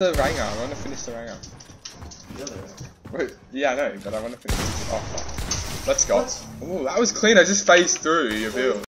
The Ranger, I want to finish the Ranger. Wait, yeah, I know, but I want to finish this. Oh, fuck. Let's go. Ooh, that was clean. I just phased through your build.